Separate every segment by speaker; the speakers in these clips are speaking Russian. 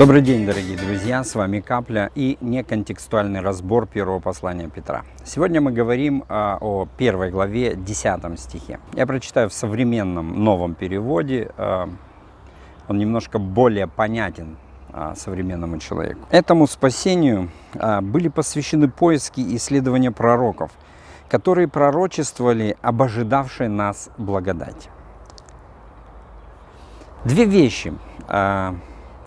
Speaker 1: Добрый день, дорогие друзья, с вами Капля и неконтекстуальный разбор первого послания Петра. Сегодня мы говорим а, о первой главе, 10 стихе. Я прочитаю в современном новом переводе, а, он немножко более понятен а, современному человеку. Этому спасению были посвящены поиски и исследования пророков, которые пророчествовали об ожидавшей нас благодати. Две вещи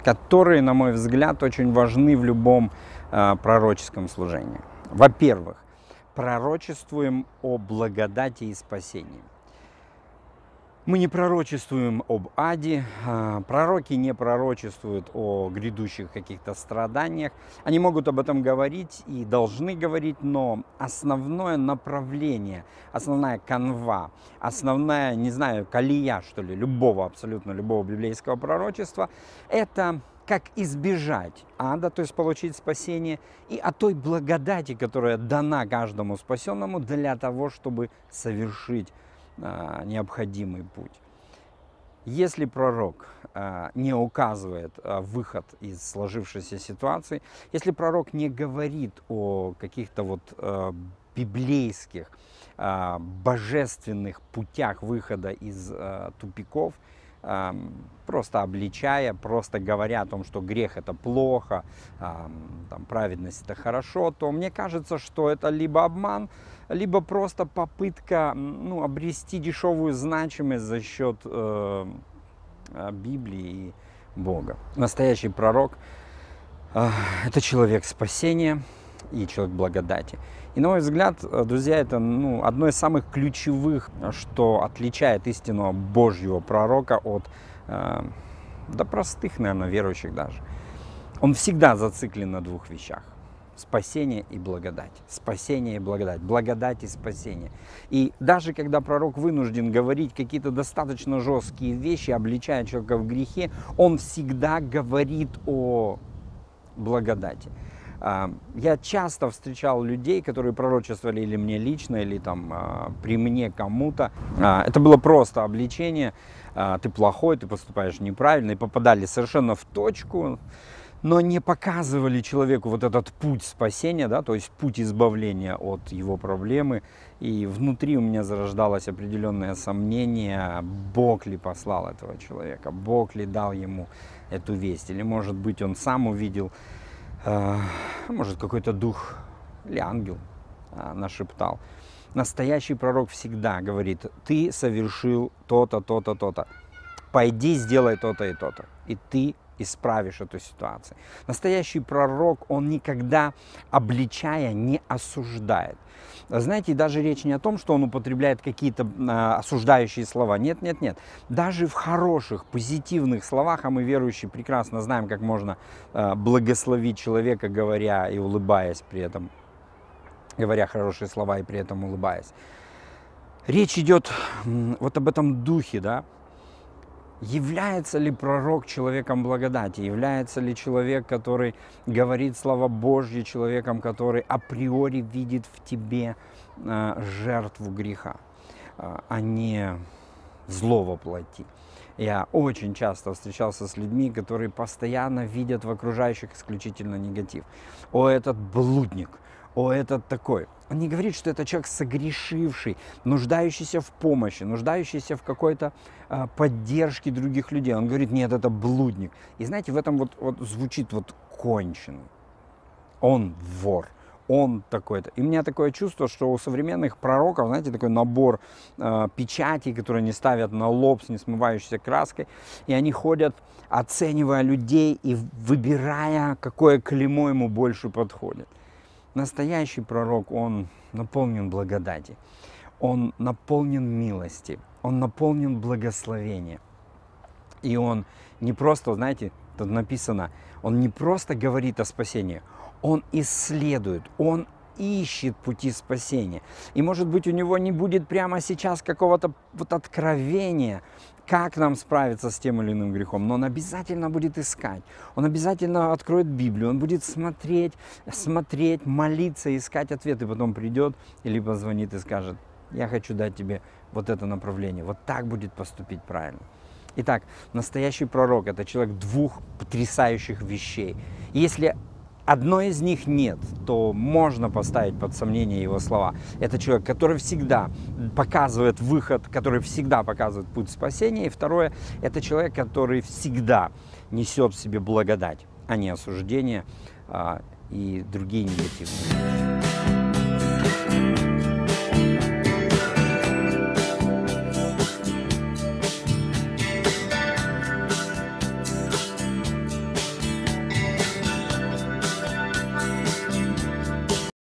Speaker 1: которые, на мой взгляд, очень важны в любом э, пророческом служении. Во-первых, пророчествуем о благодати и спасении. Мы не пророчествуем об аде, а, пророки не пророчествуют о грядущих каких-то страданиях. Они могут об этом говорить и должны говорить, но основное направление, основная канва, основная, не знаю, колея, что ли, любого, абсолютно любого библейского пророчества, это как избежать ада, то есть получить спасение, и о той благодати, которая дана каждому спасенному для того, чтобы совершить необходимый путь. Если пророк а, не указывает а, выход из сложившейся ситуации, если пророк не говорит о каких-то вот библейских, божественных путях выхода из тупиков, просто обличая, просто говоря о том, что грех это плохо, там, праведность это хорошо, то мне кажется, что это либо обман, либо просто попытка ну, обрести дешевую значимость за счет э, э, Библии и Бога. Настоящий пророк э, это человек спасения и человек благодати. И на мой взгляд, э, друзья, это ну, одно из самых ключевых, что отличает истинного Божьего пророка от э, да простых, наверное, верующих даже. Он всегда зациклен на двух вещах спасение и благодать. Спасение и благодать. Благодать и спасение. И даже когда пророк вынужден говорить какие-то достаточно жесткие вещи, обличая человека в грехе, он всегда говорит о благодати. А, я часто встречал людей, которые пророчествовали или мне лично, или там а, при мне кому-то. А, это было просто обличение. Ты плохой, ты поступаешь неправильно, и попадали совершенно в точку но не показывали человеку вот этот путь спасения, да, то есть путь избавления от его проблемы. И внутри у меня зарождалось определенное сомнение, Бог ли послал этого человека, Бог ли дал ему эту весть, или может быть он сам увидел, может какой-то дух или ангел э, нашептал. Настоящий пророк всегда говорит, ты совершил то-то, то-то, то-то, пойди сделай то-то и то-то, и ты исправишь эту ситуацию. Настоящий пророк, он никогда, обличая, не осуждает. Знаете, даже речь не о том, что он употребляет какие-то э, осуждающие слова. Нет, нет, нет. Даже в хороших, позитивных словах, а мы верующие прекрасно знаем, как можно э, благословить человека, говоря и улыбаясь при этом, говоря хорошие слова и при этом улыбаясь. Речь идет вот об этом духе, да, является ли пророк человеком благодати, является ли человек, который говорит слова Божьи, человеком, который априори видит в тебе э, жертву греха, э, а не зло воплоти. Я очень часто встречался с людьми, которые постоянно видят в окружающих исключительно негатив. О, этот блудник, о, этот такой. Он не говорит, что это человек согрешивший, нуждающийся в помощи, нуждающийся в какой-то э, поддержке других людей. Он говорит, нет, это блудник. И знаете, в этом вот, вот звучит вот конченый. Он вор он такой-то. И у меня такое чувство, что у современных пророков, знаете, такой набор э, печатей, которые они ставят на лоб с несмывающейся краской, и они ходят, оценивая людей и выбирая, какое клеймо ему больше подходит. Настоящий пророк, он наполнен благодати, он наполнен милости, он наполнен благословения. И он не просто, знаете, тут написано, он не просто говорит о спасении, он исследует, он ищет пути спасения. И может быть у него не будет прямо сейчас какого-то вот откровения, как нам справиться с тем или иным грехом, но он обязательно будет искать, он обязательно откроет Библию, он будет смотреть, смотреть, молиться, искать ответы, потом придет или позвонит и скажет, я хочу дать тебе вот это направление, вот так будет поступить правильно. Итак, настоящий пророк – это человек двух потрясающих вещей. Если одной из них нет, то можно поставить под сомнение его слова. Это человек, который всегда показывает выход, который всегда показывает путь спасения. И второе, это человек, который всегда несет в себе благодать, а не осуждение а, и другие негативные.